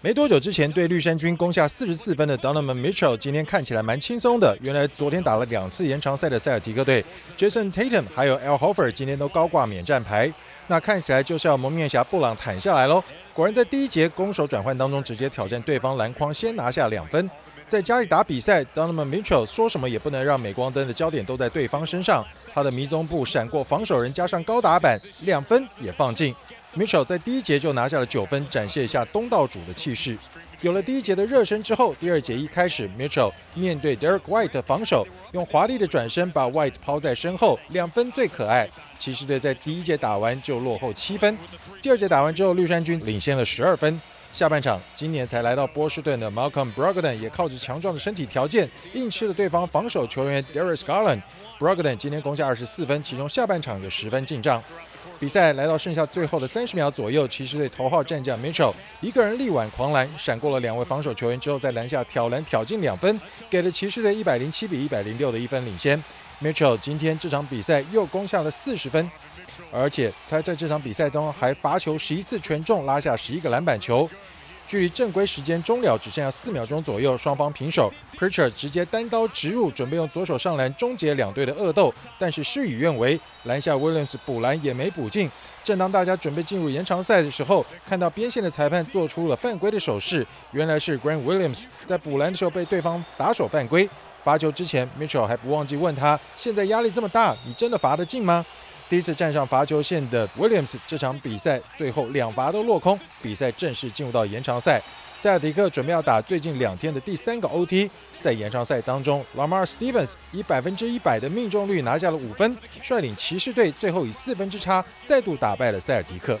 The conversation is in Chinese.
没多久之前，对绿衫军攻下四十四分的 Donovan Mitchell，今天看起来蛮轻松的。原来昨天打了两次延长赛的塞尔提克队，Jason Tatum 还有 Al Horford 今天都高挂免战牌。那看起来就是要蒙面侠布朗坦下来喽。果然在第一节攻守转换当中，直接挑战对方篮筐，先拿下两分。在家里打比赛，Donovan Mitchell 说什么也不能让镁光灯的焦点都在对方身上。他的迷踪步闪过防守人，加上高打板，两分也放进。Mitchell 在第一节就拿下了九分，展现一下东道主的气势。有了第一节的热身之后，第二节一开始，Mitchell 面对 Derek White 的防守，用华丽的转身把 White 抛在身后，两分最可爱。骑士队在第一节打完就落后七分，第二节打完之后，绿衫军领先了十二分。下半场，今年才来到波士顿的 Malcolm Brogdon 也靠着强壮的身体条件，硬吃了对方防守球员 Darius Garland。Brogdon 今天攻下二十四分，其中下半场有十分进账。比赛来到剩下最后的三十秒左右，骑士队头号战将 Mitchell 一个人力挽狂澜，闪过了两位防守球员之后，在篮下挑篮挑进两分，给了骑士队一百零七比一百零六的一分领先。Mitchell 今天这场比赛又攻下了四十分，而且他在这场比赛中还罚球十一次全中，拉下十一个篮板球。距离正规时间终了只剩下四秒钟左右，双方平手。Preacher 直接单刀直入，准备用左手上篮终结两队的恶斗，但是事与愿违，篮下 Williams 补篮也没补进。正当大家准备进入延长赛的时候，看到边线的裁判做出了犯规的手势，原来是 Grant Williams 在补篮的时候被对方打手犯规。罚球之前，Mitchell 还不忘记问他：现在压力这么大，你真的罚得进吗？第一次站上罚球线的 Williams，这场比赛最后两罚都落空，比赛正式进入到延长赛。塞尔迪克准备要打最近两天的第三个 OT，在延长赛当中，Lamar Stevens 以百分之一百的命中率拿下了五分，率领骑士队最后以四分之差再度打败了塞尔迪克。